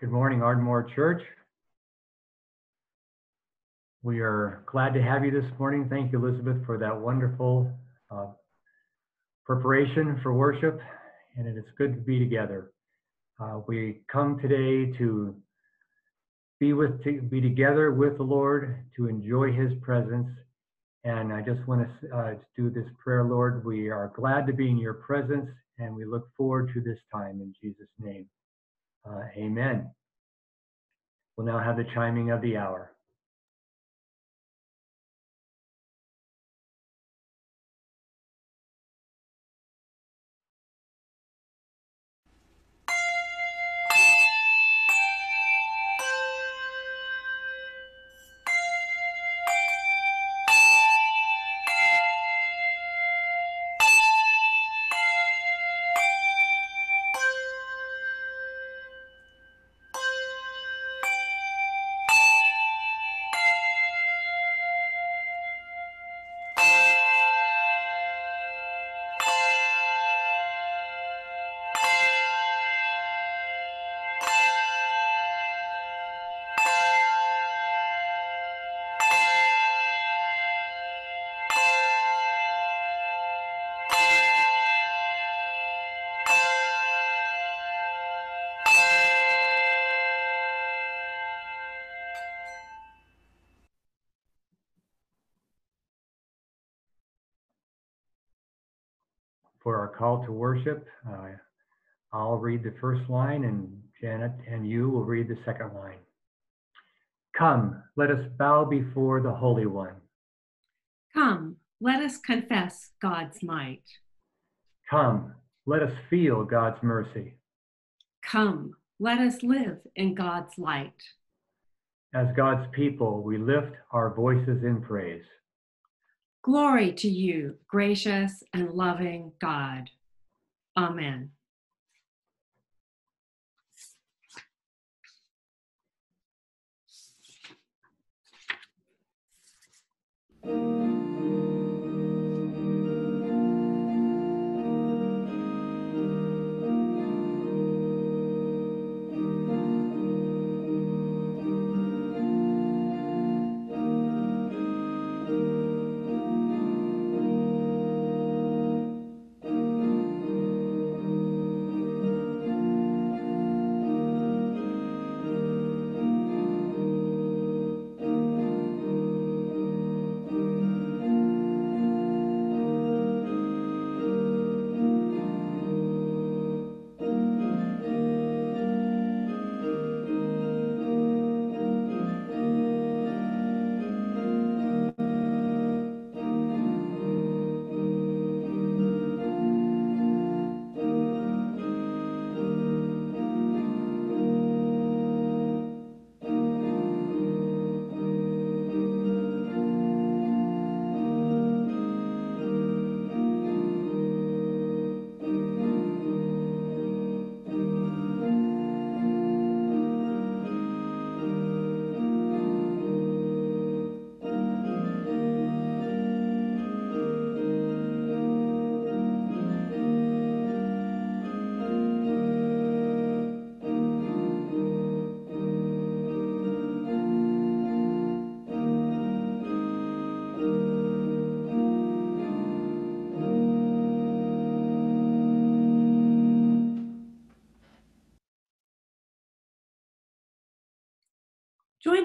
Good morning, Ardmore Church. We are glad to have you this morning. Thank you, Elizabeth, for that wonderful uh, preparation for worship, and it is good to be together. Uh, we come today to be with to be together with the Lord to enjoy His presence. And I just want to uh, do this prayer, Lord. We are glad to be in Your presence, and we look forward to this time in Jesus' name. Uh, amen. We'll now have the chiming of the hour. Call to worship. Uh, I'll read the first line, and Janet and you will read the second line. Come, let us bow before the Holy One. Come, let us confess God's might. Come, let us feel God's mercy. Come, let us live in God's light. As God's people, we lift our voices in praise. Glory to you, gracious and loving God. Amen.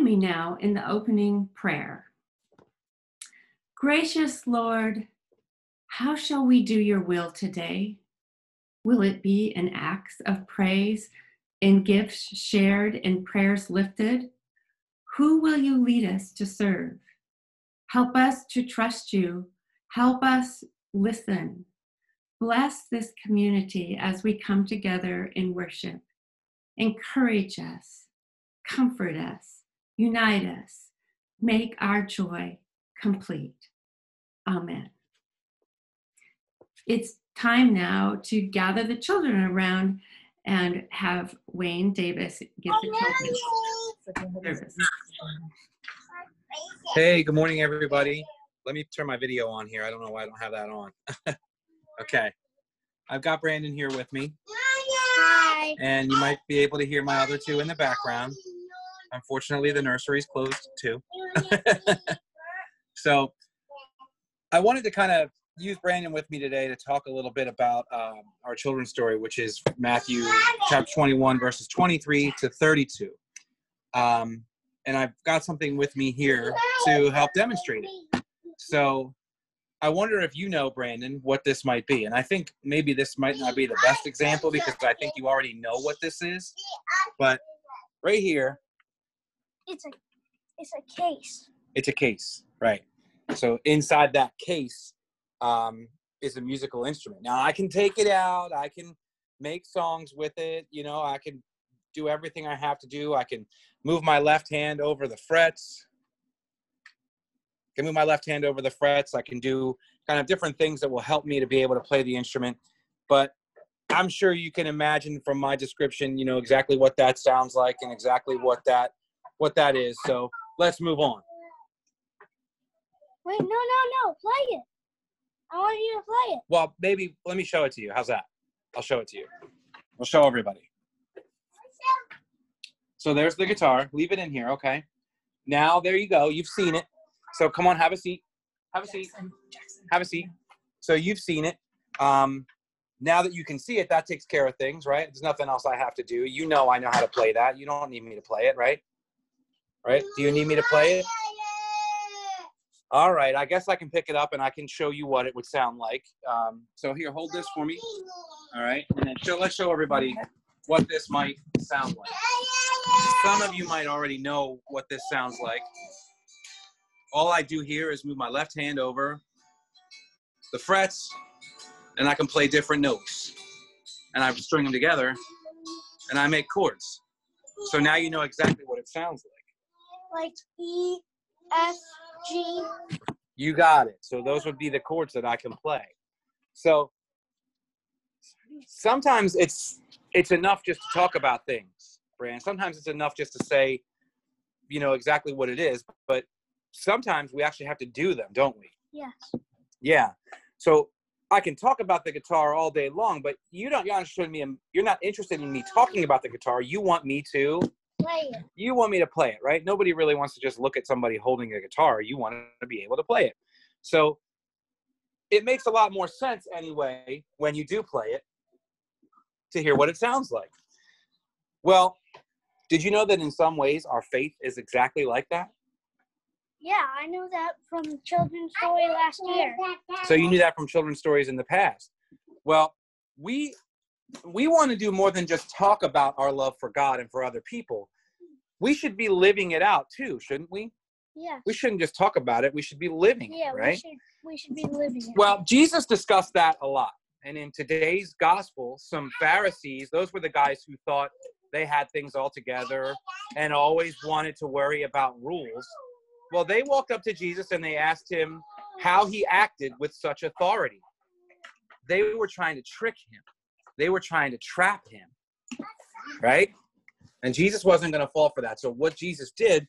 Me now in the opening prayer. Gracious Lord, how shall we do your will today? Will it be in acts of praise, in gifts shared, in prayers lifted? Who will you lead us to serve? Help us to trust you. Help us listen. Bless this community as we come together in worship. Encourage us, comfort us, unite us, make our joy complete. Amen. It's time now to gather the children around and have Wayne Davis give the children. Hey, good morning, everybody. Let me turn my video on here. I don't know why I don't have that on. okay. I've got Brandon here with me. Hi. and you might be able to hear my other two in the background. Unfortunately, the nursery's closed too. so I wanted to kind of use Brandon with me today to talk a little bit about um, our children's story, which is Matthew chapter 21, verses 23 to 32. Um, and I've got something with me here to help demonstrate it. So I wonder if you know, Brandon, what this might be. And I think maybe this might not be the best example because I think you already know what this is. But right here, It's a it's a case. it's a case, right? So inside that case um, is a musical instrument. Now I can take it out. I can make songs with it. You know, I can do everything I have to do. I can move my left hand over the frets. I can move my left hand over the frets. I can do kind of different things that will help me to be able to play the instrument. But I'm sure you can imagine from my description, you know, exactly what that sounds like and exactly what that what that is. So let's move on. Wait, no, no, no. Play it. I want you to play it. Well, maybe let me show it to you. How's that? I'll show it to you. I'll show everybody. So there's the guitar. Leave it in here, okay? Now there you go. You've seen it. So come on, have a seat. Have a seat. Have a seat. So you've seen it. Um, now that you can see it, that takes care of things, right? There's nothing else I have to do. You know I know how to play that. You don't need me to play it, right? Right? Do you need me to play it? All right, I guess I can pick it up and I can show you what it would sound like. Um, so here, hold this for me. All right, and then show, let's show everybody what this might sound like. Some of you might already know what this sounds like. All I do here is move my left hand over the frets, and I can play different notes. And I string them together, and I make chords. So now you know exactly what it sounds like. Like E, F, G. You got it. So those would be the chords that I can play. So sometimes it's it's enough just to talk about things, Brand. Sometimes it's enough just to say, you know, exactly what it is. But sometimes we actually have to do them, don't we? Yes. Yeah. So I can talk about the guitar all day long, but you don't. You're not interested in me. You're not interested in me talking about the guitar. You want me to Play it. you want me to play it, right? Nobody really wants to just look at somebody holding a guitar. You want to be able to play it. So it makes a lot more sense anyway when you do play it to hear what it sounds like. Well, did you know that in some ways our faith is exactly like that? Yeah, I know that from children's story last year. So you knew that from children's stories in the past. Well, we we want to do more than just talk about our love for God and for other people. We should be living it out too, shouldn't we? Yeah. We shouldn't just talk about it. We should be living yeah, it, we right? should we should be living it. Well, Jesus discussed that a lot. And in today's gospel, some Pharisees, those were the guys who thought they had things all together and always wanted to worry about rules. Well, they walked up to Jesus and they asked him how he acted with such authority. They were trying to trick him, they were trying to trap him, right? And Jesus wasn't going to fall for that. So, what Jesus did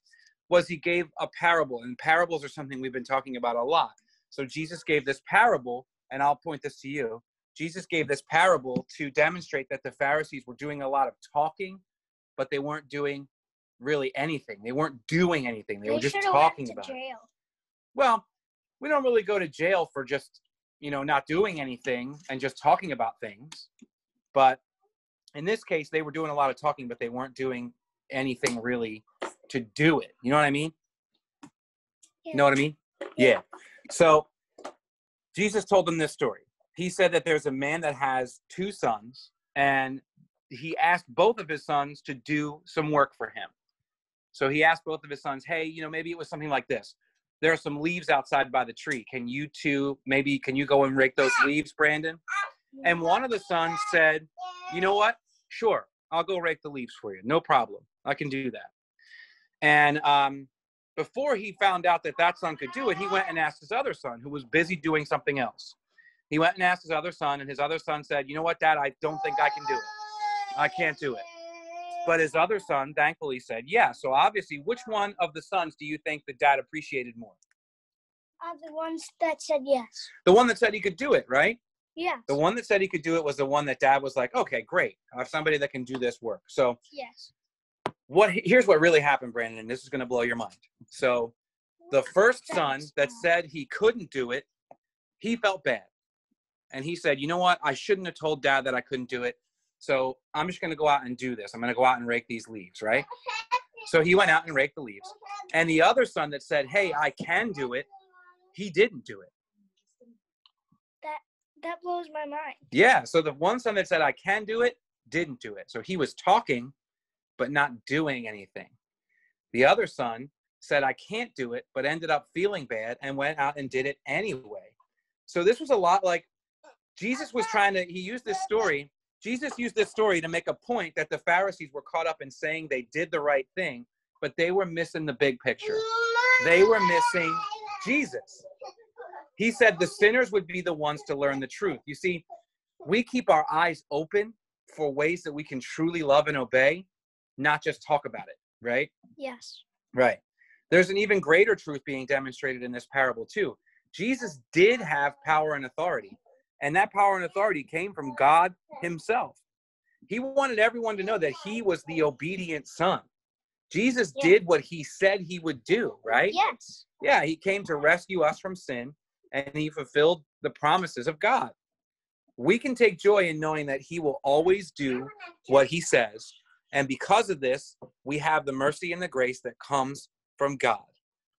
was he gave a parable, and parables are something we've been talking about a lot. So, Jesus gave this parable, and I'll point this to you. Jesus gave this parable to demonstrate that the Pharisees were doing a lot of talking, but they weren't doing really anything. They weren't doing anything. They, were just talking about it. Well, we don't really go to jail for just, you know, not doing anything and just talking about things. But in this case, they were doing a lot of talking, but they weren't doing anything really to do it. You know what I mean? You know what I mean? Yeah. So Jesus told them this story. He said that there's a man that has two sons, and he asked both of his sons to do some work for him. So he asked both of his sons, hey, you know, maybe it was something like this. There are some leaves outside by the tree. Can you two, maybe, can you go and rake those leaves, Brandon? And one of the sons said, you know what? Sure, I'll go rake the leaves for you. No problem. I can do that. And um, before he found out that that son could do it, he went and asked his other son, who was busy doing something else. He went and asked his other son, and his other son said, You know what, Dad? I don't think I can do it. I can't do it. But his other son thankfully said, Yeah. So obviously, which one of the sons do you think the dad appreciated more? Are the ones that said yes. The one that said he could do it, right? Yes. The one that said he could do it was the one that dad was like, okay, great. I have somebody that can do this work. So Yes. what here's what really happened, Brandon, and this is gonna blow your mind. So the first son that said he couldn't do it, he felt bad. And he said, you know what? I shouldn't have told dad that I couldn't do it. So I'm just gonna go out and do this. I'm gonna go out and rake these leaves, right? So he went out and raked the leaves. And the other son that said, Hey, I can do it, he didn't do it. That blows my mind. Yeah. So the one son that said, I can do it, didn't do it. So he was talking, but not doing anything. The other son said, I can't do it, but ended up feeling bad and went out and did it anyway. So this was a lot like Jesus was trying to, he used this story. Jesus used this story to make a point that the Pharisees were caught up in saying they did the right thing, but they were missing the big picture. They were missing Jesus. He said the sinners would be the ones to learn the truth. You see, we keep our eyes open for ways that we can truly love and obey, not just talk about it, right? Yes. Right. There's an even greater truth being demonstrated in this parable, too. Jesus did have power and authority, and that power and authority came from God Himself. He wanted everyone to know that He was the obedient Son. Jesus Yeah. did what He said He would do, right? Yes. Yeah, he came to rescue us from sin and he fulfilled the promises of God. We can take joy in knowing that he will always do what he says. And because of this, we have the mercy and the grace that comes from God.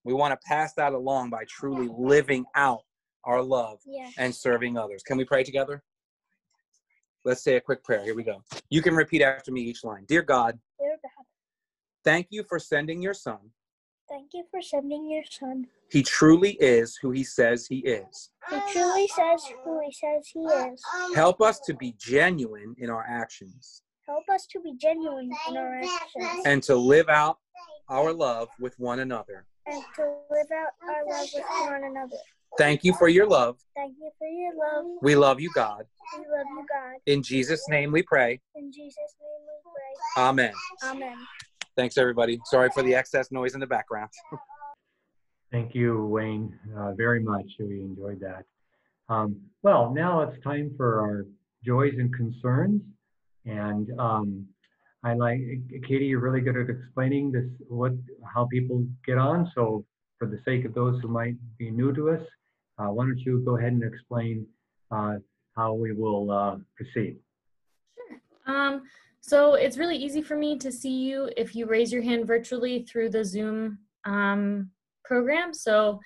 We want to pass that along by truly living out our love and serving others. Can we pray together? Let's say a quick prayer. Here we go. You can repeat after me each line. Dear God, Dear God, thank you for sending your son. Thank you for sending your son. He truly is who he says he is. He truly says who he says he is. Help us to be genuine in our actions Help us to be genuine in our actions and to live out our love with one another. and to live out our love with one another. Thank you for your love. Thank you for your love. We love you, God. We love you, God. In Jesus' name we pray. In Jesus' name we pray. Amen. Amen. Thanks, everybody. Sorry for the excess noise in the background. Thank you, Wayne, uh, very much. We enjoyed that. Um, well, now it's time for our joys and concerns. And um, I like, Katie, you're really good at explaining this, what, how people get on. So for the sake of those who might be new to us, uh, why don't you go ahead and explain uh, how we will uh, proceed? Um, so it's really easy for me to see you if you raise your hand virtually through the Zoom um, program. So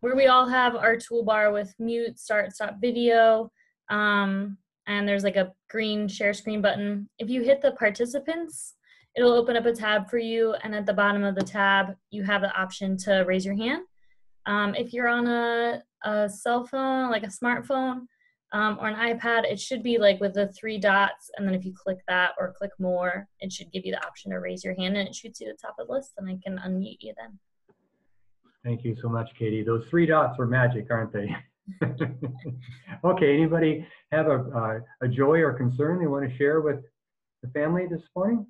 where we all have our toolbar with mute, start, stop video, um, and there's like a green share screen button. If you hit the participants, it'll open up a tab for you, and at the bottom of the tab, you have the option to raise your hand. Um, if you're on a, a cell phone, like a smartphone, um, or an iPad, it should be like with the three dots, and then if you click that or click more, it should give you the option to raise your hand, and it shoots you to the top of the list, and I can unmute you then. Thank you so much, Katie. Those three dots are magic, aren't they? okay, anybody have a, uh, a joy or concern they want to share with the family this morning?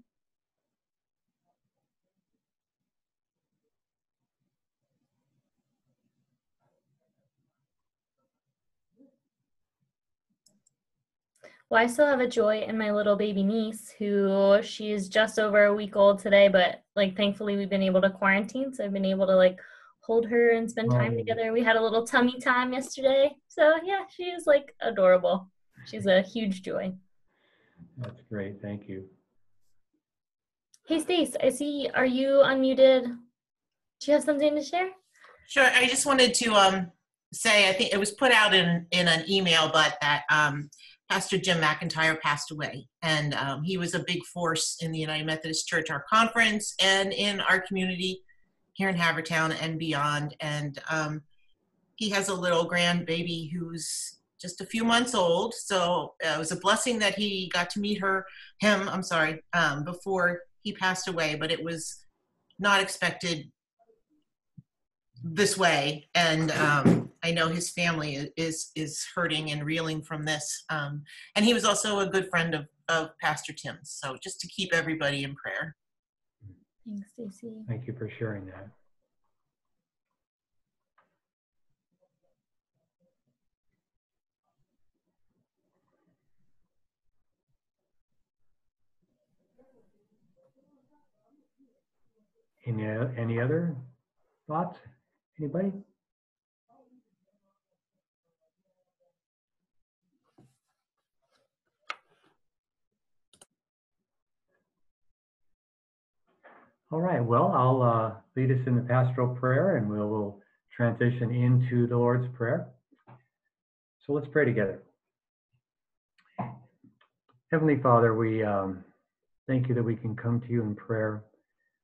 Well, I still have a joy in my little baby niece, who she's just over a week old today, but like thankfully we've been able to quarantine, so I've been able to like hold her and spend time Oh. together. We had a little tummy time yesterday, so yeah, she is like adorable. She's a huge joy. That's great, thank you. Hey, Stace, I see. Are you unmuted? Do you have something to share? Sure. I just wanted to um, say, I think it was put out in, in an email, but that um, Pastor Jim McIntyre passed away. And um, he was a big force in the United Methodist Church, our conference, and in our community here in Havertown and beyond. And um, he has a little grandbaby who's just a few months old. So uh, it was a blessing that he got to meet her, him, I'm sorry, um, before he passed away, but it was not expected this way and um, I know his family is is hurting and reeling from this. Um, and he was also a good friend of, of Pastor Tim's. So just to keep everybody in prayer. Thanks, Stacy. Thank you for sharing that. Any, any other thoughts? Anybody? All right, well, I'll uh, lead us in the pastoral prayer and we'll, transition into the Lord's Prayer. So let's pray together. Heavenly Father, we um, thank you that we can come to you in prayer.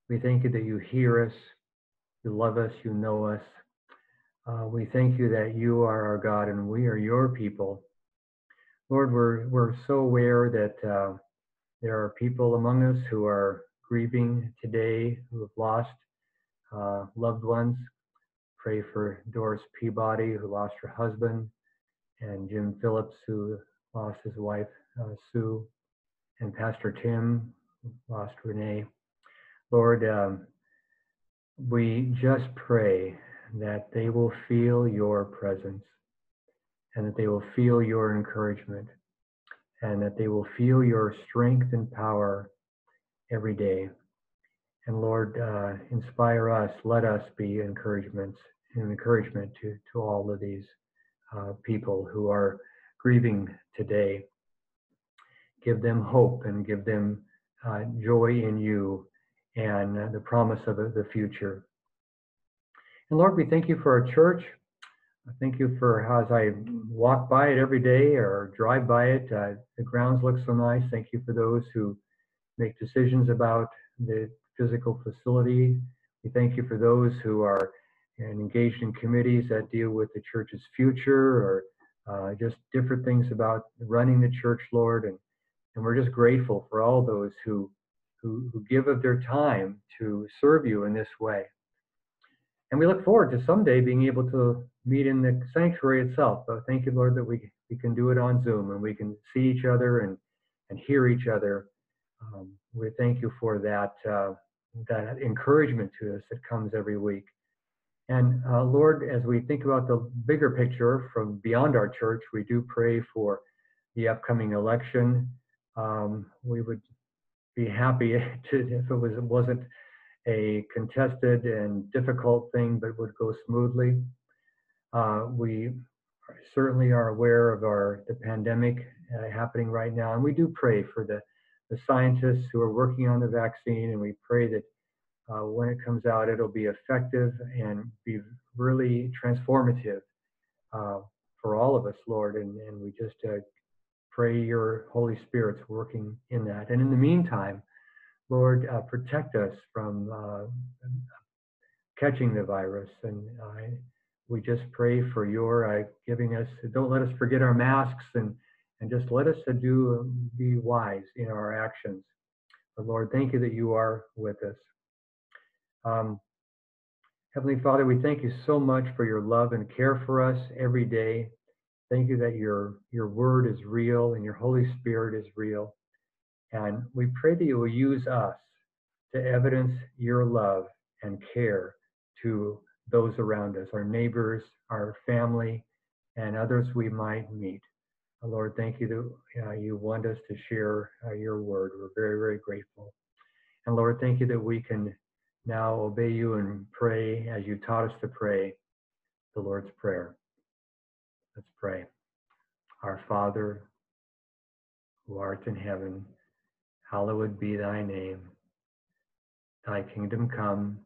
We thank you that you hear us, you love us, you know us. Uh, we thank you that you are our God and we are your people. Lord, we're, we're so aware that uh, there are people among us who are grieving today, who have lost uh, loved ones. Pray for Doris Peabody, who lost her husband, and Jim Phillips, who lost his wife, uh, Sue, and Pastor Tim, who lost Renee. Lord, um, we just pray that they will feel your presence and that they will feel your encouragement and that they will feel your strength and power every day. And Lord, uh, inspire us, let us be encouragements, and encouragement to, to all of these uh, people who are grieving today. Give them hope and give them uh, joy in you and the promise of the future. And Lord, we thank you for our church. Thank you for how, as I walk by it every day or drive by it, uh, the grounds look so nice. Thank you for those who make decisions about the physical facility. We thank you for those who are engaged in committees that deal with the church's future or uh, just different things about running the church, Lord. And, and we're just grateful for all those who, who, who give of their time to serve you in this way. And we look forward to someday being able to meet in the sanctuary itself. But thank you, Lord, that we, we can do it on Zoom and we can see each other and, and hear each other um, we thank you for that uh, that encouragement to us that comes every week. And uh, Lord, as we think about the bigger picture from beyond our church, we do pray for the upcoming election. Um, we would be happy to, if it was wasn't a contested and difficult thing, but would go smoothly. Uh, we certainly are aware of our the pandemic uh, happening right now, and we do pray for the the scientists who are working on the vaccine, and we pray that uh, when it comes out, it'll be effective and be really transformative uh, for all of us, Lord. And, and we just uh, pray your Holy Spirit's working in that. And in the meantime, Lord, uh, protect us from uh, catching the virus. And we just pray for your uh, giving us, don't let us forget our masks and and just let us do be wise in our actions. But Lord, thank you that you are with us. Um, Heavenly Father, we thank you so much for your love and care for us every day. Thank you that your your word is real and your Holy Spirit is real. And we pray that you will use us to evidence your love and care to those around us, our neighbors, our family, and others we might meet. Lord, thank you that uh, you want us to share uh, your word. We're very, very grateful. And Lord, thank you that we can now obey you and pray as you taught us to pray the Lord's Prayer. Let's pray. Our Father, who art in heaven, hallowed be thy name. Thy kingdom come,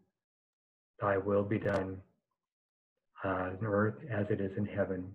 thy will be done on earth as it is in heaven.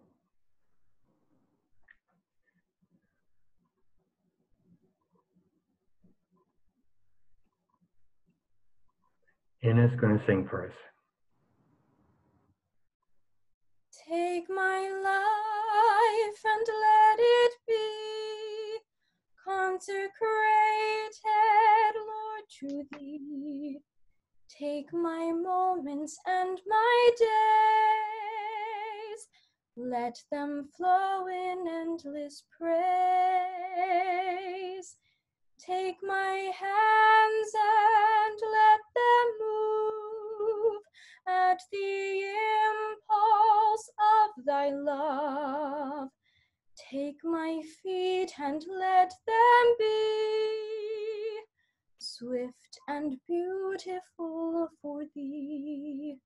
Anna's going to sing for us. Take my life and let it be consecrated, Lord, to thee. Take my moments and my days, let them flow in endless praise. Take my hands and let them move at the impulse of thy love. Take my feet and let them be swift and beautiful for thee.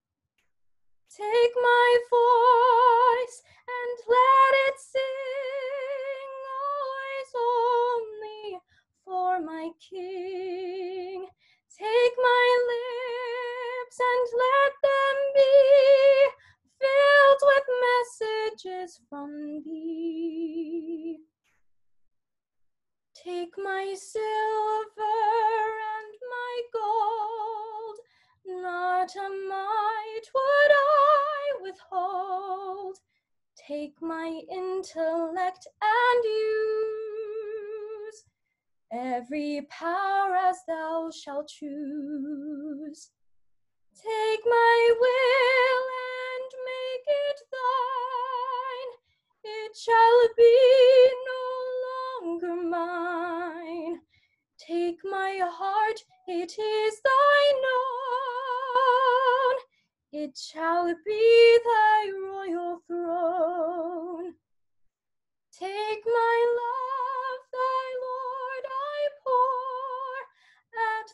Take my voice and let it sing always only for my King. Take my lips and let them be filled with messages from thee. Take my silver and my gold, not a mite would I withhold. Take my intellect and use every power as thou shalt choose. Take my will and make it thine. It shall be no longer mine. Take my heart, it is thine own. It shall be thy royal throne. Take my love,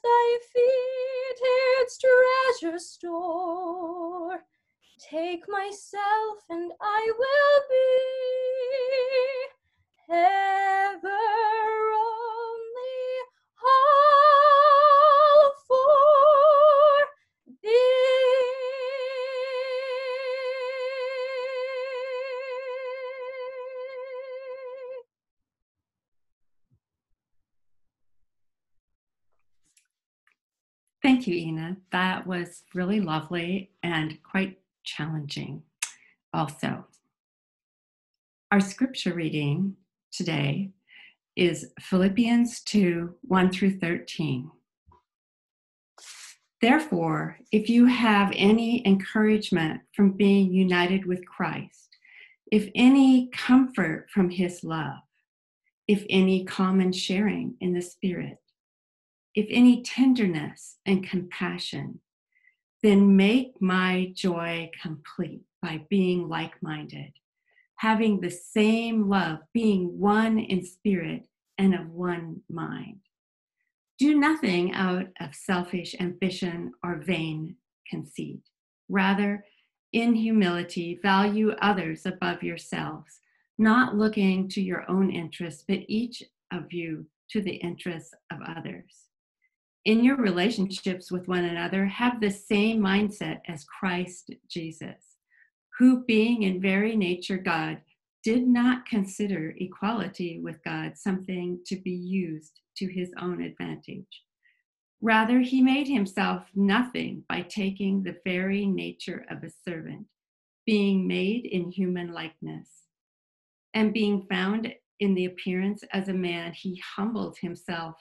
thy feet its treasure store. Take myself, and I will be ever Thank you, Ina. That was really lovely and quite challenging, also. Our scripture reading today is Philippians 2 1 through 13. Therefore, if you have any encouragement from being united with Christ, if any comfort from his love, if any common sharing in the Spirit, if any tenderness and compassion, then make my joy complete by being like minded, having the same love, being one in spirit and of one mind. Do nothing out of selfish ambition or vain conceit. Rather, in humility, value others above yourselves, not looking to your own interests, but each of you to the interests of others in your relationships with one another, have the same mindset as Christ Jesus, who, being in very nature God, did not consider equality with God something to be used to his own advantage. Rather, he made himself nothing by taking the very nature of a servant, being made in human likeness. And being found in the appearance as a man, he humbled himself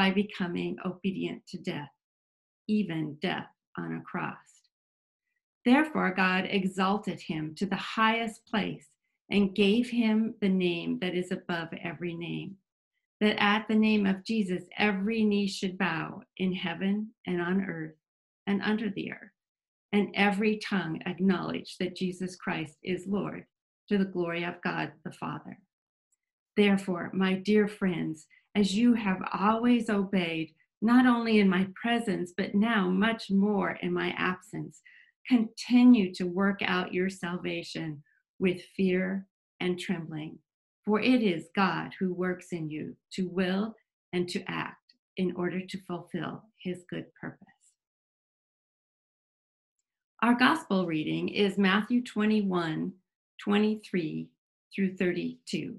by becoming obedient to death, even death on a cross. Therefore, God exalted him to the highest place and gave him the name that is above every name, that at the name of Jesus every knee should bow in heaven and on earth and under the earth, and every tongue acknowledge that Jesus Christ is Lord to the glory of God the Father. Therefore, my dear friends, as you have always obeyed, not only in my presence, but now much more in my absence. Continue to work out your salvation with fear and trembling, for it is God who works in you to will and to act in order to fulfill his good purpose. Our gospel reading is Matthew 21 23 through 32.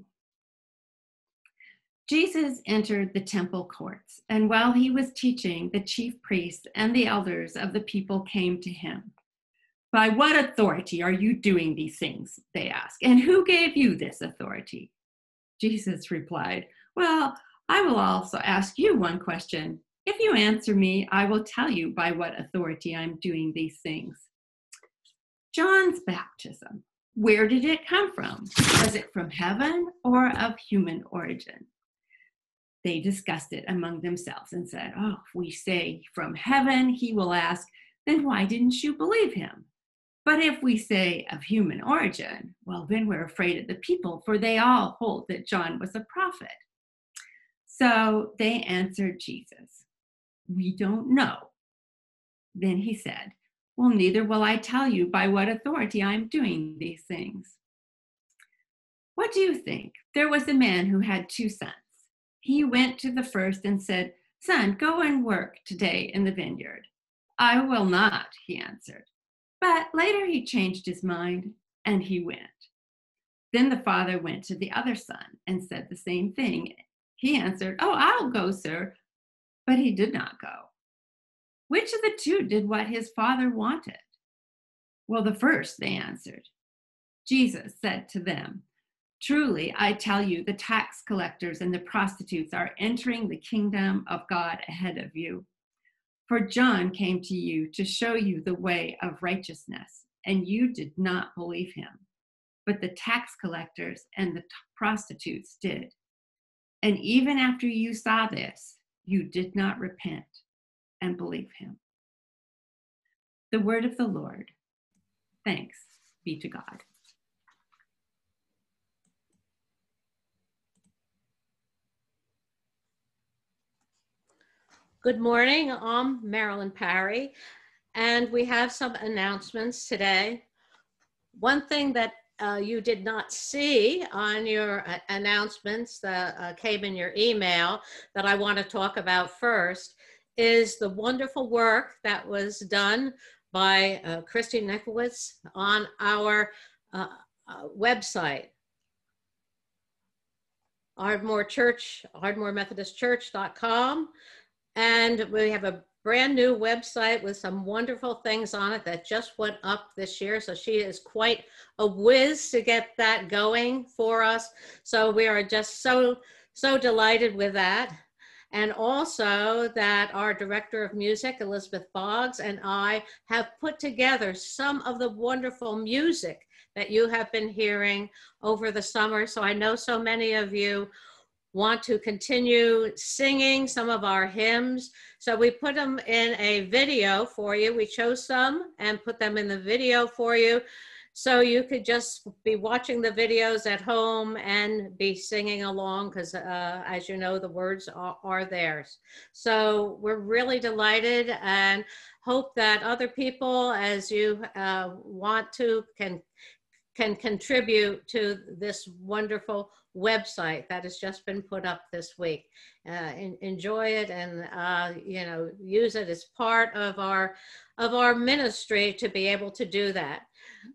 Jesus entered the temple courts, and while he was teaching, the chief priests and the elders of the people came to him. By what authority are you doing these things? They asked. And who gave you this authority? Jesus replied, Well, I will also ask you one question. If you answer me, I will tell you by what authority I'm doing these things. John's baptism, where did it come from? Was it from heaven or of human origin? They discussed it among themselves and said, Oh, if we say from heaven, he will ask, then why didn't you believe him? But if we say of human origin, well, then we're afraid of the people, for they all hold that John was a prophet. So they answered Jesus, We don't know. Then he said, Well, neither will I tell you by what authority I'm doing these things. What do you think? There was a man who had two sons. He went to the first and said, Son, go and work today in the vineyard. I will not, he answered. But later he changed his mind and he went. Then the father went to the other son and said the same thing. He answered, Oh, I'll go, sir. But he did not go. Which of the two did what his father wanted? Well, the first, they answered. Jesus said to them, Truly, I tell you, the tax collectors and the prostitutes are entering the kingdom of God ahead of you. For John came to you to show you the way of righteousness, and you did not believe him. But the tax collectors and the prostitutes did. And even after you saw this, you did not repent and believe him. The word of the Lord. Thanks be to God. Good morning. I'm Marilyn Parry, and we have some announcements today. One thing that uh, you did not see on your uh, announcements that uh, came in your email that I want to talk about first is the wonderful work that was done by uh, Christy Nikowitz on our uh, uh, website. Ardmore Church, Ardmore Methodist Church.com. And we have a brand new website with some wonderful things on it that just went up this year. So she is quite a whiz to get that going for us. So we are just so, so delighted with that. And also that our director of music, Elizabeth Boggs, and I have put together some of the wonderful music that you have been hearing over the summer. So I know so many of you want to continue singing some of our hymns. So we put them in a video for you. We chose some and put them in the video for you. So you could just be watching the videos at home and be singing along because, uh, as you know, the words are, are theirs. So we're really delighted and hope that other people, as you uh, want to, can can contribute to this wonderful website that has just been put up this week. Uh, in, enjoy it and uh, you know use it as part of our of our ministry to be able to do that.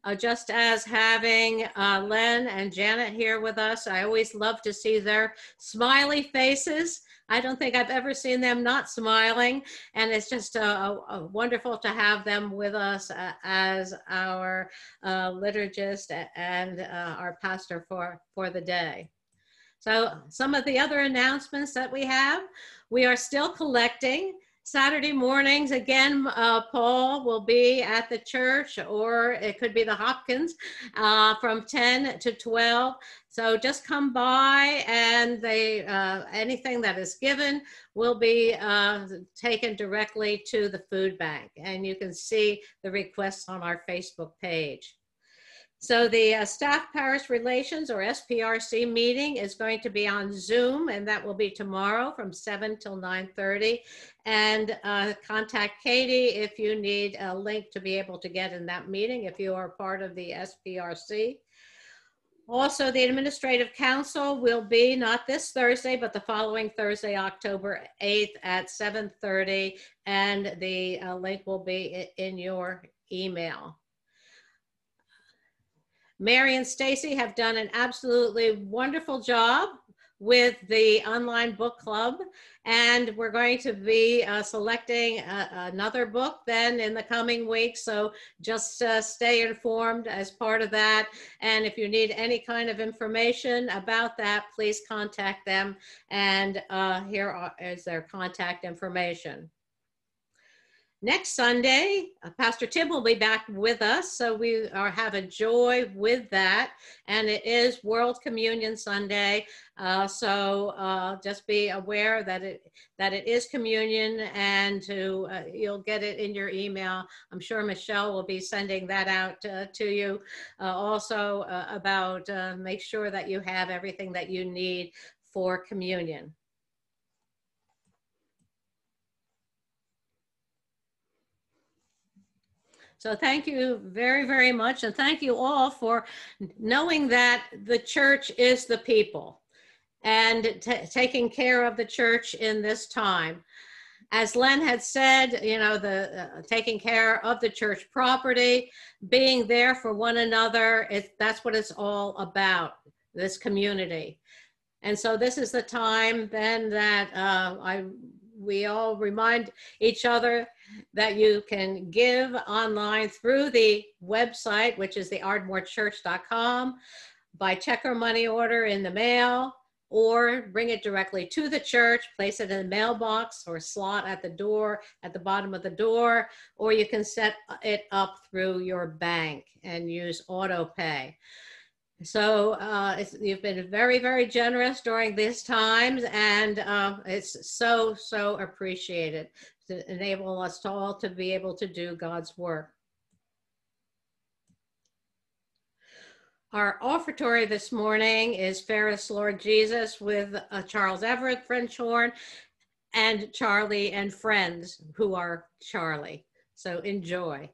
Uh, just as having uh, Len and Janet here with us, I always love to see their smiley faces. I don't think I've ever seen them not smiling, and it's just uh, wonderful to have them with us uh, as our uh, liturgist and uh, our pastor for, for the day. So some of the other announcements that we have, we are still collecting Saturday mornings, again, uh, Paul will be at the church, or it could be the Hopkins uh, from 10 to 12. So just come by, and they uh, anything that is given will be uh, taken directly to the food bank, and you can see the requests on our Facebook page. So the uh, Staff Parish Relations or SPRC meeting is going to be on Zoom and that will be tomorrow from 7 till 9.30. And uh, contact Katie if you need a link to be able to get in that meeting if you are part of the SPRC. Also, the Administrative Council will be not this Thursday, but the following Thursday, October 8th at 7.30 and the uh, link will be in your email. Mary and Stacy have done an absolutely wonderful job with the online book club and we're going to be uh, selecting a, another book then in the coming weeks. So just uh, stay informed as part of that. And if you need any kind of information about that please contact them. And uh, here are, is their contact information next Sunday, uh, Pastor Tim will be back with us. So we are have a joy with that. And it is World Communion Sunday. Uh, so uh, just be aware that it that it is communion and to uh, you'll get it in your email. I'm sure Michelle will be sending that out uh, to you. Uh, also about make sure that you have everything that you need for communion. So thank you very, very much. And thank you all for knowing that the church is the people and taking care of the church in this time. As Len had said, you know, the uh, taking care of the church property, being there for one another, it, that's what it's all about, this community. And so this is the time then that uh, I we all remind each other that you can give online through the website, which is the ardmorechurch.com, by check or money order in the mail, or bring it directly to the church, place it in the mailbox or slot at the door, at the bottom of the door, or you can set it up through your bank and use auto pay. So uh, you've been very, very generous during these times, and uh, it's so, so appreciated to enable us to all to be able to do God's work. Our offertory this morning is Fairest Lord Jesus with uh, Charles Everett French horn and Charlie and friends who are Charlie. So enjoy.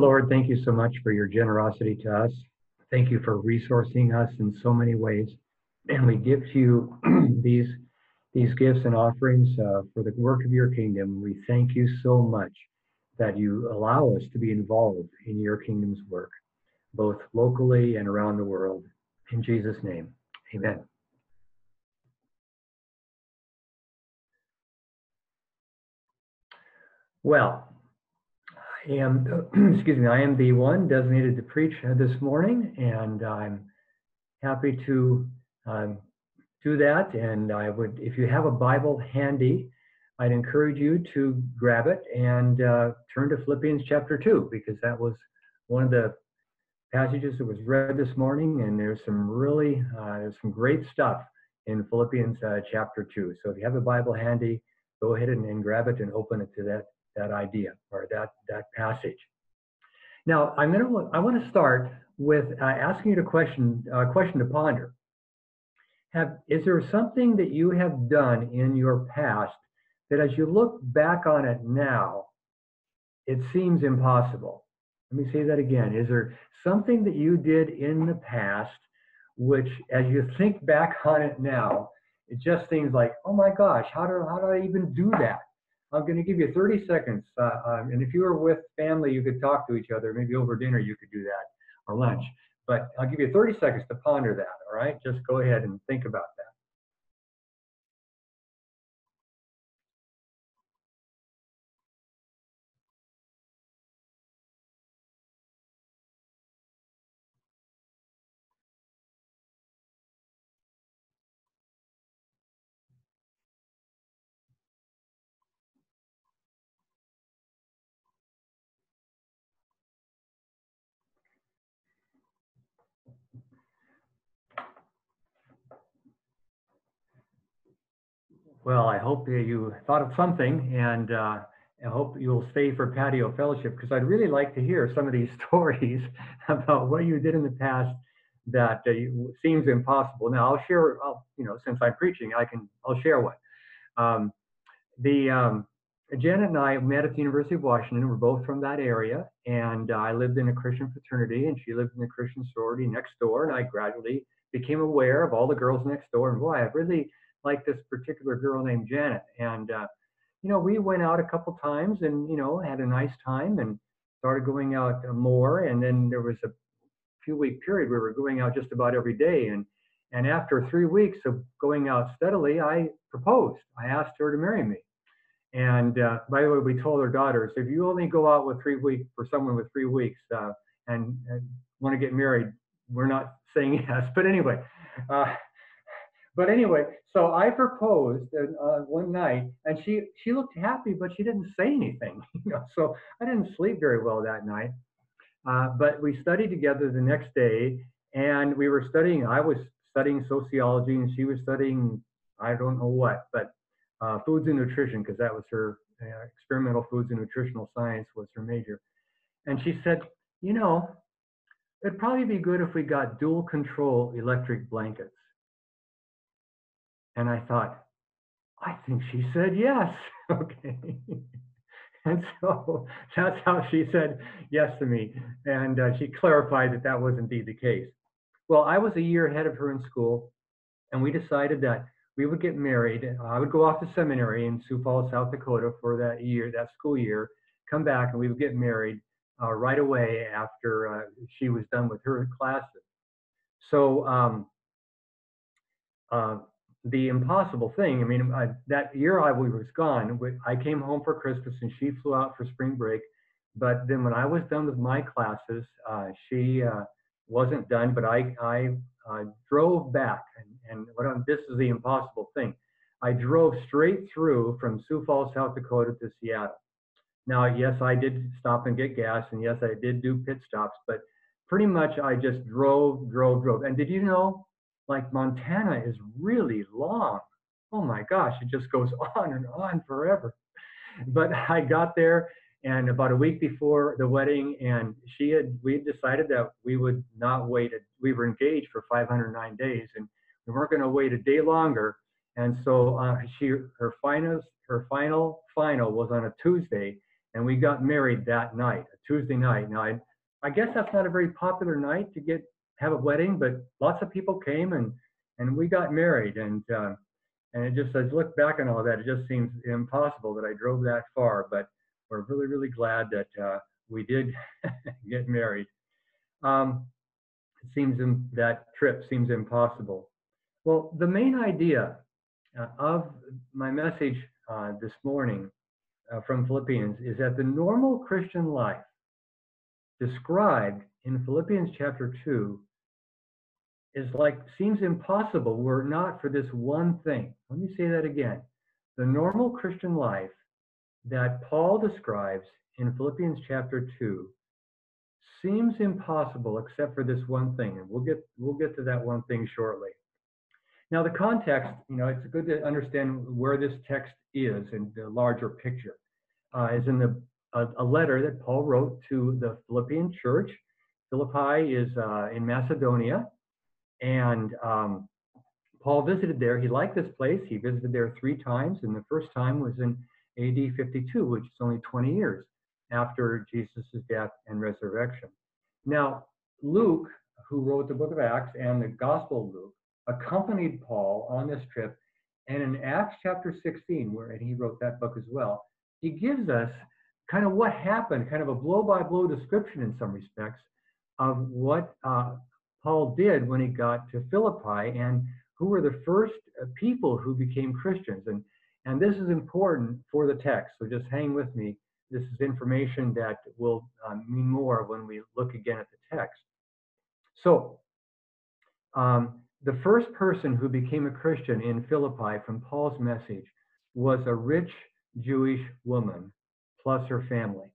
Lord, thank you so much for your generosity to us. Thank you for resourcing us in so many ways. And we give to you these, these gifts and offerings uh, for the work of your kingdom. We thank you so much that you allow us to be involved in your kingdom's work, both locally and around the world. In Jesus' name, amen. Well, am, excuse me, I am the one designated to preach this morning, and I'm happy to um, do that. And I would, if you have a Bible handy, I'd encourage you to grab it and uh, turn to Philippians chapter 2, because that was one of the passages that was read this morning. And there's some really, uh, there's some great stuff in Philippians uh, chapter 2. So if you have a Bible handy, go ahead and, and grab it and open it to that, that idea or that, that passage. Now, I'm gonna, I want to start with uh, asking you a question, a question to ponder. Have, is there something that you have done in your past that as you look back on it now, it seems impossible? Let me say that again. Is there something that you did in the past which, as you think back on it now, it just seems like, oh my gosh, how do, how do I even do that? I'm going to give you 30 seconds. Uh, um, and if you were with family, you could talk to each other. Maybe over dinner, you could do that or lunch. But I'll give you 30 seconds to ponder that. All right. Just go ahead and think about that. Well, I hope you thought of something and uh, I hope you'll stay for patio fellowship because I'd really like to hear some of these stories about what you did in the past that uh, seems impossible. Now I'll share, I'll, you know, since I'm preaching, I can, I'll share one. Um, the um, Janet and I met at the University of Washington. We're both from that area, and uh, I lived in a Christian fraternity, and she lived in a Christian sorority next door. And I gradually became aware of all the girls next door, and boy, I really like this particular girl named Janet. And, uh, you know, we went out a couple times and, you know, had a nice time and started going out more. And then there was a few week period where we were going out just about every day. And, and after three weeks of going out steadily, I proposed. I asked her to marry me. And uh, by the way, we told our daughters, if you only go out with three weeks for someone with three weeks uh, and, and want to get married, we're not saying yes. But anyway, uh, but anyway, so I proposed uh, one night, and she she looked happy, but she didn't say anything. You know, so I didn't sleep very well that night. Uh, but we studied together the next day, and we were studying. I was studying sociology, and she was studying I don't know what, but uh, foods and nutrition because that was her uh, experimental foods and nutritional science was her major. And she said, you know, it'd probably be good if we got dual control electric blankets. And I thought, I think she said yes. okay. and so that's how she said yes to me. And uh, she clarified that that was indeed the case. Well, I was a year ahead of her in school, and we decided that we would get married. I would go off to seminary in Sioux Falls, South Dakota for that year, that school year, come back, and we would get married uh, right away after uh, she was done with her classes. So um, uh, the impossible thing. I mean, I, that year I was gone. I came home for Christmas and she flew out for spring break. But then when I was done with my classes, uh, she uh, wasn't done. But I I uh, drove back, and, and what I'm, this is the impossible thing. I drove straight through from Sioux Falls, South Dakota to Seattle. Now, yes, I did stop and get gas, and yes, I did do pit stops, but pretty much I just drove, drove, drove. And did you know like Montana is really long. Oh my gosh, it just goes on and on forever. But I got there and about a week before the wedding and she had we had decided that we would not wait we were engaged for 509 days and we weren't going to wait a day longer and so uh, she her final her final final was on a tuesday and we got married that night a tuesday night now i i guess that's not a very popular night to get have a wedding, but lots of people came and and we got married. And uh, and it just as look back on all that, it just seems impossible that I drove that far. But we're really really glad that uh, we did get married. Um, it seems that trip seems impossible. Well, the main idea uh, of my message uh, this morning uh, from Philippians is that the normal Christian life described in Philippians chapter 2 is like seems impossible were it not for this one thing. Let me say that again. The normal Christian life that Paul describes in Philippians chapter 2 seems impossible except for this one thing and we'll get we'll get to that one thing shortly. Now the context, you know, it's good to understand where this text is in the larger picture. Uh, is in the a, a, letter that Paul wrote to the Philippian church. Philippi is uh, in Macedonia, and um, Paul visited there. He liked this place. He visited there three times, and the first time was in AD 52, which is only 20 years after Jesus' death and resurrection. Now, Luke, who wrote the book of Acts and the Gospel of Luke, accompanied Paul on this trip. And in Acts chapter 16, where and he wrote that book as well, he gives us kind of what happened, kind of a blow by blow description in some respects of what uh, Paul did when he got to Philippi and who were the first uh, people who became Christians. And, and this is important for the text, so just hang with me. This is information that will um, mean more when we look again at the text. So, um, the first person who became a Christian in Philippi from Paul's message was a rich Jewish woman plus her family.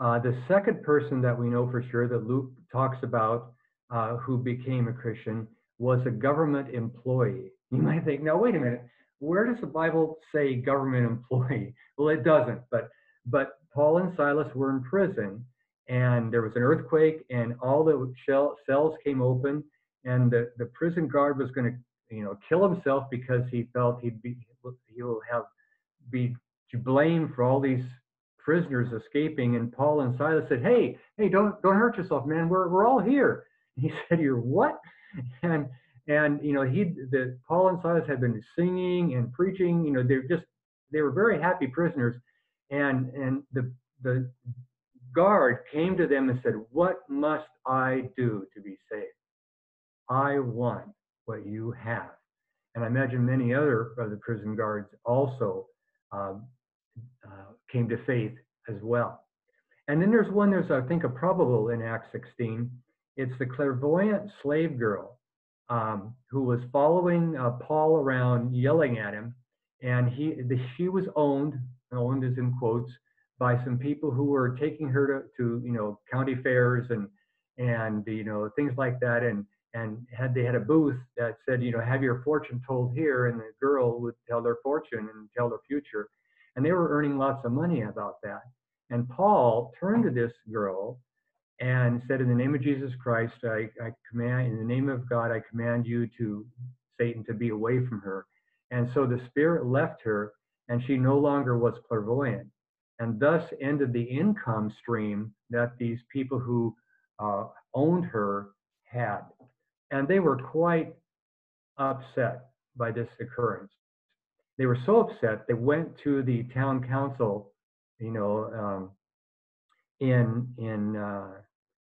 Uh, the second person that we know for sure that Luke talks about uh, who became a Christian was a government employee. You might think, now wait a minute, where does the Bible say government employee? Well, it doesn't, but but Paul and Silas were in prison, and there was an earthquake, and all the shell, cells came open, and the, the prison guard was going to, you know, kill himself because he felt he'd be he'll have be to blame for all these prisoners escaping. And Paul and Silas said, "Hey, hey, don't don't hurt yourself, man. We're we're all here." And he said, "You're what?" And and you know he the Paul and Silas had been singing and preaching. You know they're just they were very happy prisoners, and and the the guard came to them and said, "What must I do to be saved?" I want what you have. And I imagine many other of the prison guards also um, uh, came to faith as well. And then there's one, there's, I think, a probable in Acts 16. It's the clairvoyant slave girl um, who was following uh, Paul around, yelling at him. And he, the, she was owned, owned is in quotes, by some people who were taking her to, to you know, county fairs and, and, you know, things like that. And and had they had a booth that said, you know, have your fortune told here, and the girl would tell their fortune and tell their future, and they were earning lots of money about that. And Paul turned to this girl and said, in the name of Jesus Christ, I, I command, in the name of God, I command you to Satan to be away from her. And so the spirit left her, and she no longer was clairvoyant, and thus ended the income stream that these people who uh, owned her had and they were quite upset by this occurrence. They were so upset they went to the town council, you know, um, in in uh,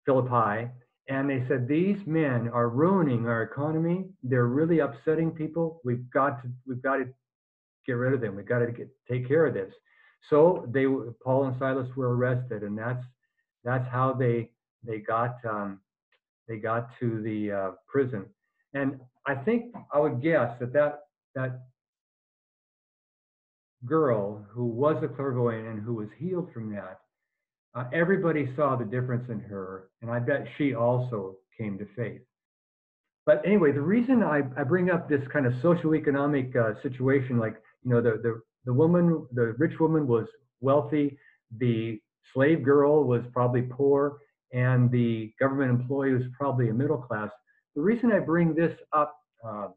Philippi, and they said these men are ruining our economy. They're really upsetting people. We've got to we've got to get rid of them. We've got to get take care of this. So they Paul and Silas were arrested, and that's that's how they they got um, they got to the uh, prison. And I think I would guess that that, that girl who was a clairvoyant and who was healed from that, uh, everybody saw the difference in her. And I bet she also came to faith. But anyway, the reason I, I bring up this kind of socioeconomic uh, situation, like, you know, the, the, the woman, the rich woman was wealthy, the slave girl was probably poor, and the government employee was probably a middle class. The reason I bring this up uh,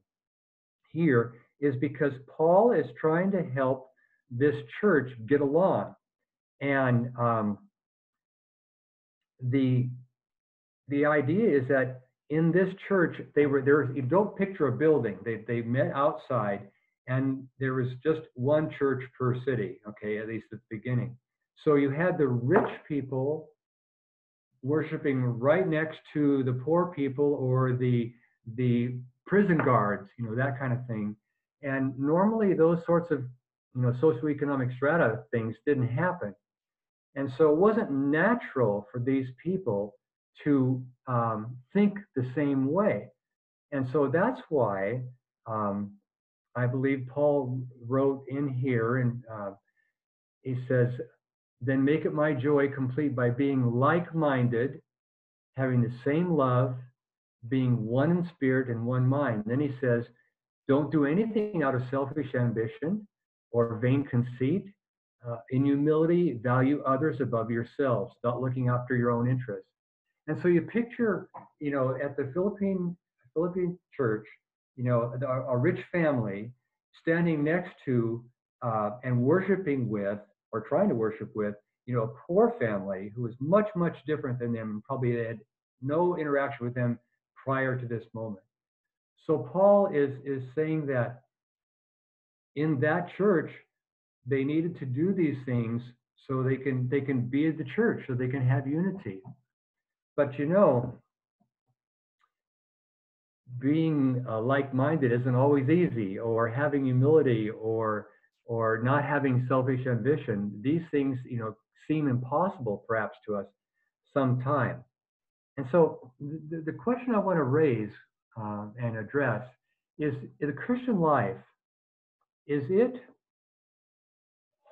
here is because Paul is trying to help this church get along. And um, the the idea is that in this church, they were there. You don't picture a building. They they met outside, and there was just one church per city. Okay, at least at the beginning. So you had the rich people worshiping right next to the poor people or the the prison guards, you know, that kind of thing. And normally those sorts of, you know, socioeconomic strata things didn't happen. And so it wasn't natural for these people to um, think the same way. And so that's why um, I believe Paul wrote in here, and uh, he says, Then make it my joy complete by being like minded, having the same love, being one in spirit and one mind. Then he says, Don't do anything out of selfish ambition or vain conceit. Uh, in humility, value others above yourselves, not looking after your own interests. And so you picture, you know, at the Philippian Philippian church, you know, a, a rich family standing next to uh, and worshiping with, or trying to worship with, you know, a poor family who is much, much different than them, probably had no interaction with them prior to this moment. So Paul is is saying that in that church, they needed to do these things so they can they can be the church, so they can have unity. But you know, being uh, like-minded isn't always easy, or having humility, or or not having selfish ambition. These things, you know, seem impossible perhaps to us sometime. And so the, the question I want to raise uh, and address is, the Christian life, is it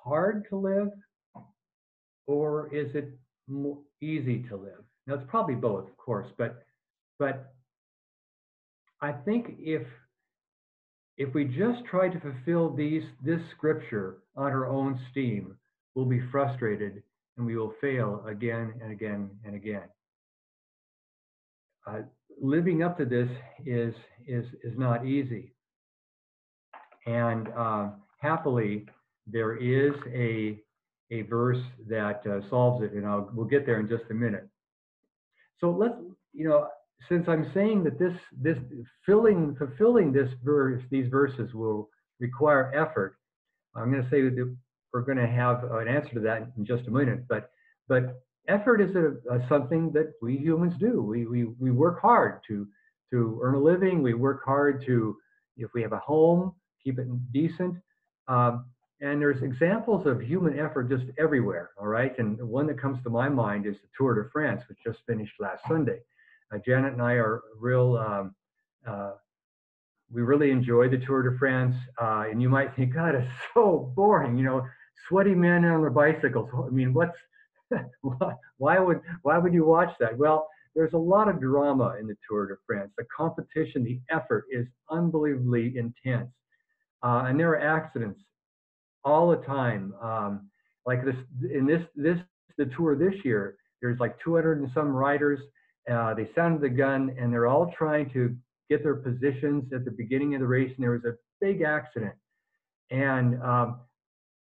hard to live or is it easy to live? Now it's probably both, of course, but but I think if if we just try to fulfill these this scripture on our own steam, we'll be frustrated and we will fail again and again and again. Uh, living up to this is is is not easy, and uh, happily there is a a verse that uh, solves it, and I'll, we'll get there in just a minute. So let's, you know, since I'm saying that this this filling fulfilling this verse these verses will require effort, I'm going to say that we're going to have an answer to that in just a minute. But but effort is a, a something that we humans do. We we we work hard to to earn a living. We work hard to if we have a home, keep it decent. Um, and there's examples of human effort just everywhere, all right? And one that comes to my mind is the Tour de France, which just finished last Sunday. Uh, Janet and I are real, um, uh, we really enjoy the Tour de France. Uh, and you might think, God, it's so boring, you know, sweaty men on their bicycles. I mean, what's, why would, why would you watch that? Well, there's a lot of drama in the Tour de France. The competition, the effort is unbelievably intense. Uh, and there are accidents all the time. Um, like this in this this the tour this year, there's like 200 and some riders. Uh, they sounded the gun and they're all trying to get their positions at the beginning of the race. And there was a big accident, and um,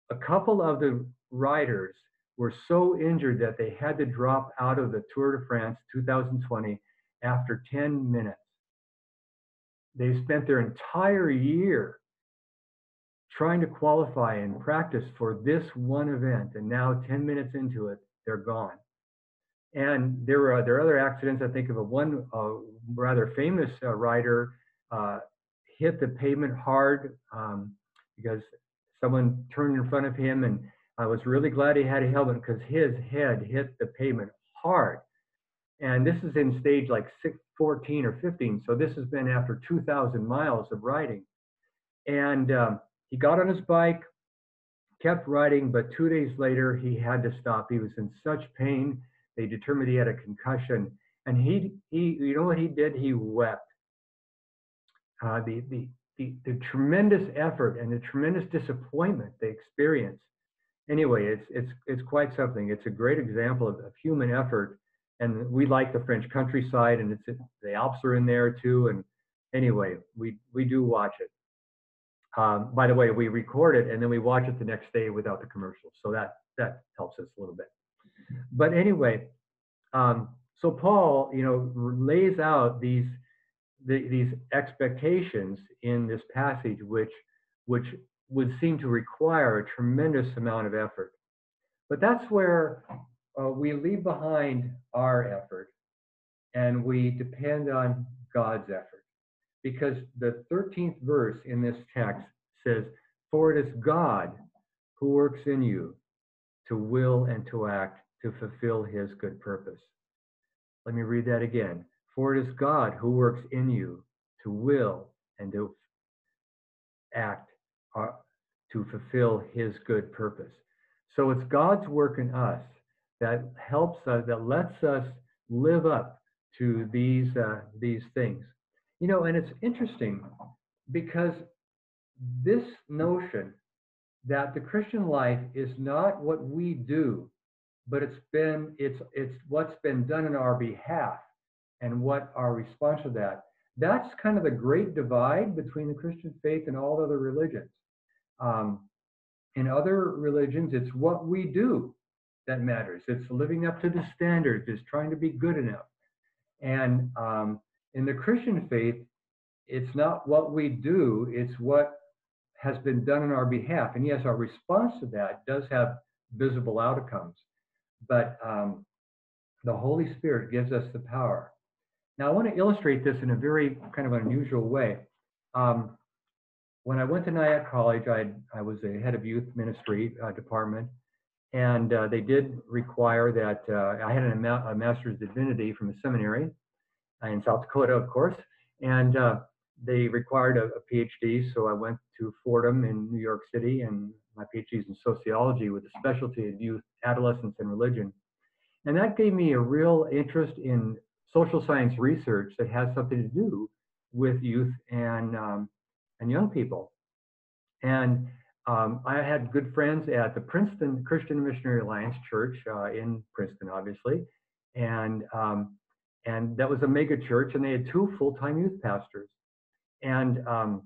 a couple of the riders were so injured that they had to drop out of the Tour de France 2020 after 10 minutes. They spent their entire year trying to qualify and practice for this one event, and now 10 minutes into it, they're gone. And there were there are other accidents. I think of a one uh, rather famous uh, rider uh, hit the pavement hard um, because someone turned in front of him, and I was really glad he had a helmet because his head hit the pavement hard. And this is in stage like six, 14 or 15, so this has been after 2,000 miles of riding. And um, he got on his bike, kept riding, but two days later he had to stop. He was in such pain. They determined he had a concussion, and he he you know what he did? He wept. Uh, the, the the the tremendous effort and the tremendous disappointment they experienced. Anyway, it's it's it's quite something. It's a great example of, of human effort, and we like the French countryside, and it's the Alps are in there too. And anyway, we we do watch it. Um, by the way, we record it and then we watch it the next day without the commercials. So that that helps us a little bit. But anyway, um, so Paul, you know, lays out these the, these expectations in this passage, which which would seem to require a tremendous amount of effort. But that's where uh, we leave behind our effort and we depend on God's effort because the 13th verse in this text says, For it is God who works in you to will and to act to fulfill his good purpose. Let me read that again. For it is God who works in you to will and to act uh, to fulfill his good purpose. So it's God's work in us that helps us, that lets us live up to these uh, these things. You know, and it's interesting because this notion that the Christian life is not what we do, but it's been it's it's what's been done in our behalf and what our response to that. That's kind of the great divide between the Christian faith and all other religions. Um, in other religions, it's what we do that matters. It's living up to the standards. It's trying to be good enough. And um, in the Christian faith, it's not what we do, it's what has been done on our behalf. And yes, our response to that does have visible outcomes, but um, the Holy Spirit gives us the power. Now, I want to illustrate this in a very kind of unusual way. Um, when I went to Nyack College, I, I was a head of youth ministry uh, department, and uh, they did require that uh, I had a, a, master's divinity from a seminary in South Dakota, of course, and uh, they required a, a, PhD. So I went to Fordham in New York City, and my PhD is in sociology with a specialty in youth, adolescence, and religion. And that gave me a real interest in social science research that has something to do with youth and um, and young people. And um, I had good friends at the Princeton Christian Missionary Alliance Church uh, in Princeton, obviously, and um, and that was a mega church, and they had two full-time youth pastors. And um,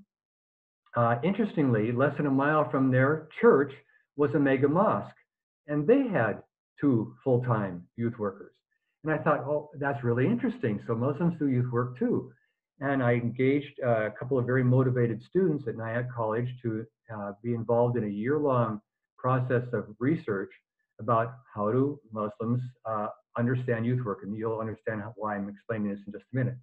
uh, interestingly, less than a mile from their church was a mega mosque, and they had two full-time youth workers. And I thought, oh, that's really interesting. So Muslims do youth work too. And I engaged uh, a couple of very motivated students at Nyack College to uh, be involved in a year-long process of research about how do Muslims uh, understand youth work, and you'll understand why I'm explaining this in just a minute.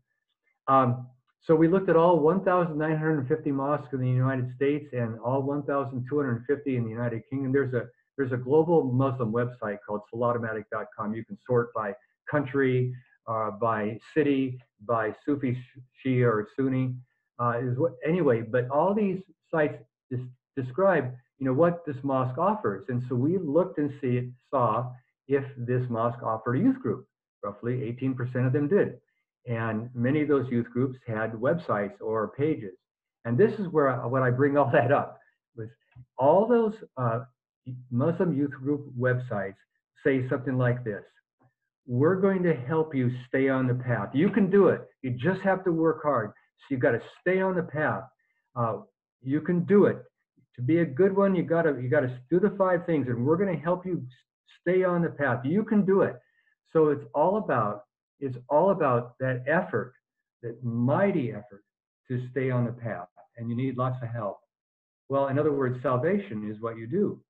Um, so we looked at all 1,950 mosques in the United States and all 1,250 in the United Kingdom. There's a there's a global Muslim website called salatomatic.com. You can sort by country, uh, by city, by Sufi, Shia, or Sunni. Uh, is what anyway, but all these sites describe, you know, what this mosque offers. And so we looked and see, saw if this mosque offered a youth group. Roughly 18% of them did. And many of those youth groups had websites or pages. And this is where I, when I bring all that up, was all those uh, Muslim youth group websites say something like this we're going to help you stay on the path. You can do it. You just have to work hard. So you've got to stay on the path. Uh, you can do it. To be a good one, you got to you got to do the five things, and we're going to help you stay on the path. You can do it. So it's all about it's all about that effort, that mighty effort to stay on the path, and you need lots of help. Well, in other words, salvation is what you do.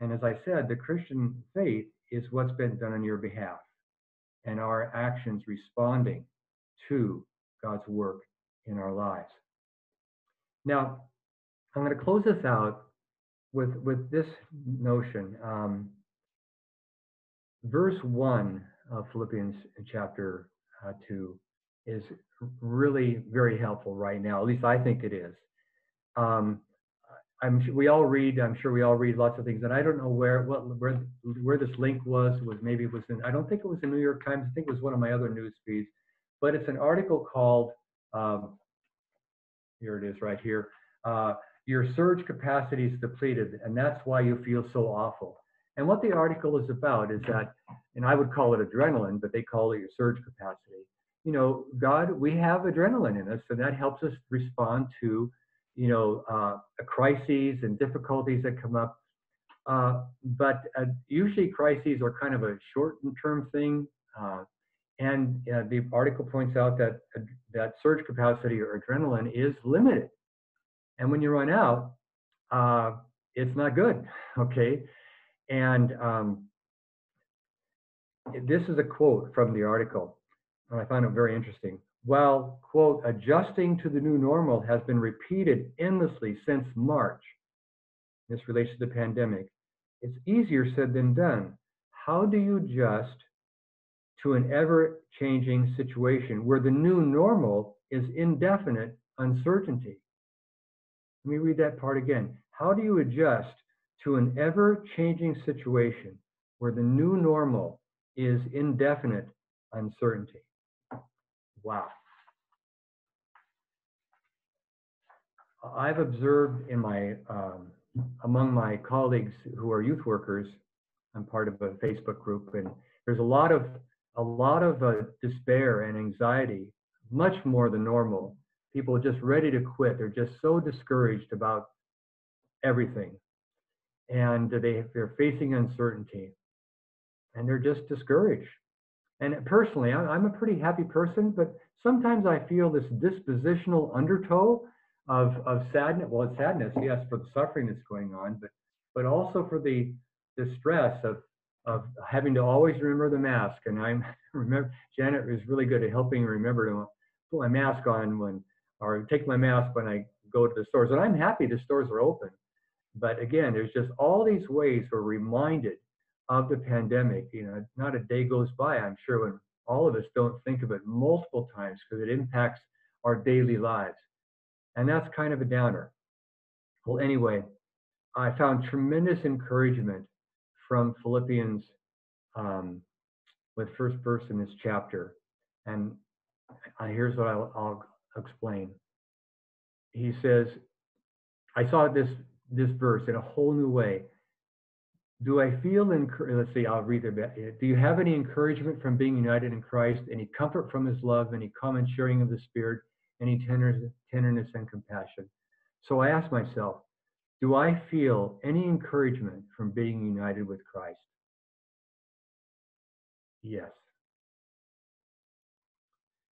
And as I said, the Christian faith is what's been done on your behalf and our actions responding to God's work in our lives. Now, I'm going to close this out with, with this notion. Um, verse 1 of Philippians chapter uh, 2 is really very helpful right now. At least I think it is. Um, I'm sure we all read. I'm sure we all read lots of things, and I don't know where what where where this link was. Was maybe it was in. I don't think it was the New York Times. I think it was one of my other news feeds, but it's an article called. Um, here it is, right here. Uh, your surge capacity is depleted, and that's why you feel so awful. And what the article is about is that, and I would call it adrenaline, but they call it your surge capacity. You know, God, we have adrenaline in us, and that helps us respond to you know, uh, crises and difficulties that come up. Uh, but uh, usually crises are kind of a short-term thing. Uh, and uh, the article points out that that surge capacity or adrenaline is limited. And when you run out, it's not good, okay? And um, this is a quote from the article, and I find it very interesting. While, quote, adjusting to the new normal has been repeated endlessly since March, this relates to the pandemic, it's easier said than done. How do you adjust to an ever changing situation where the new normal is indefinite uncertainty. Let me read that part again. How do you adjust to an ever changing situation where the new normal is indefinite uncertainty? Wow. I've observed in my um, among my colleagues who are youth workers, I'm part of a Facebook group, and there's a lot of a lot of uh, despair and anxiety, much more than normal. People just ready to quit. They're just so discouraged about everything, and they they're facing uncertainty, and they're just discouraged. And personally, I'm a pretty happy person, but sometimes I feel this dispositional undertow of, of sadness. Well, it's sadness, yes, for the suffering that's going on, but but also for the the stress of of having to always remember the mask. And I'm remember Janet is really good at helping me remember to put my mask on when or take my mask when I go to the stores. And I'm happy the stores are open. But again, there's just all these ways we're reminded of the pandemic. You know, not a day goes by, I'm sure, when all of us don't think of it multiple times because it impacts our daily lives. And that's kind of a downer. Well, anyway, I found tremendous encouragement from Philippians um, with first verse in this chapter. And here's what I'll, I'll explain. He says, I saw this this verse in a whole new way. Do I feel, encouraged? let's see, I'll read it. Do you have any encouragement from being united in Christ, any comfort from his love, any common sharing of the Spirit, any tenderness and compassion. So I ask myself, do I feel any encouragement from being united with Christ? Yes.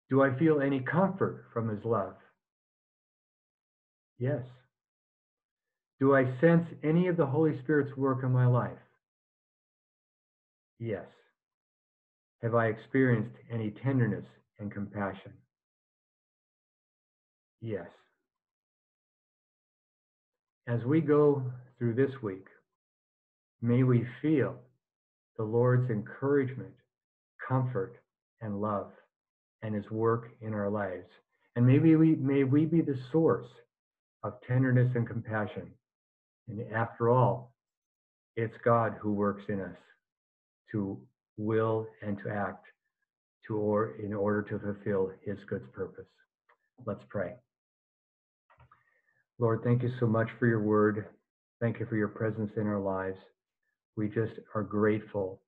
Do I feel any comfort from his love? Yes. Do I sense any of the Holy Spirit's work in my life? Yes. Have I experienced any tenderness and compassion? Yes. As we go through this week, may we feel the Lord's encouragement, comfort, and love, and his work in our lives. And maybe we may we be the source of tenderness and compassion. And after all, it's God who works in us to will and to act to or in order to fulfill his good purpose. Let's pray. Lord, thank you so much for your word. Thank you for your presence in our lives. We just are grateful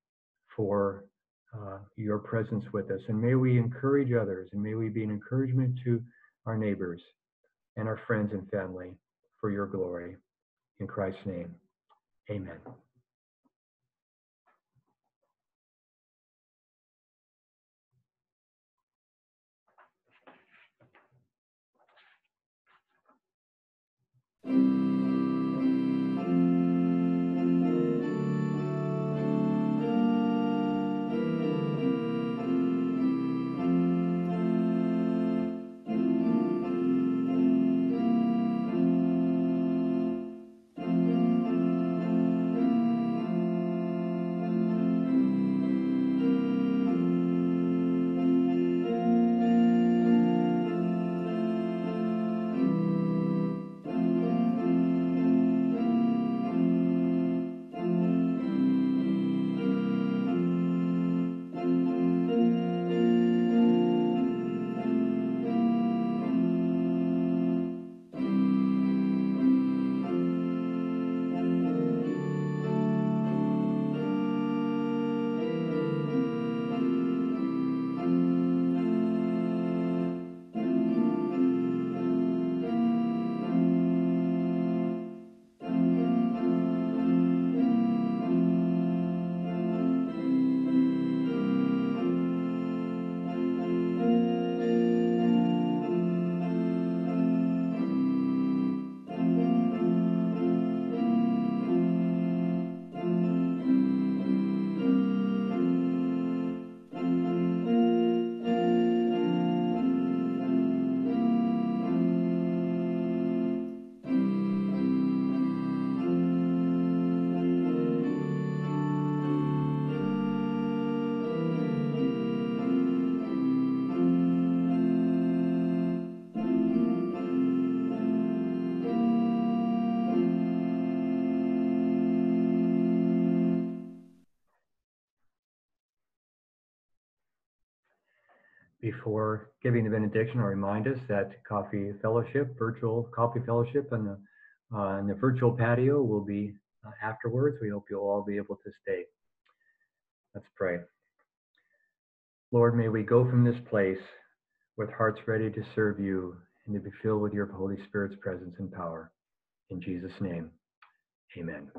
for uh, your presence with us. And may we encourage others and may we be an encouragement to our neighbors and our friends and family for your glory. In Christ's name, amen. Before giving the benediction, I'll remind us that coffee fellowship, virtual coffee fellowship, and the uh, and the virtual patio will be uh, afterwards. We hope you'll all be able to stay. Let's pray. Lord, may we go from this place with hearts ready to serve you and to be filled with your Holy Spirit's presence and power. In Jesus' name, amen.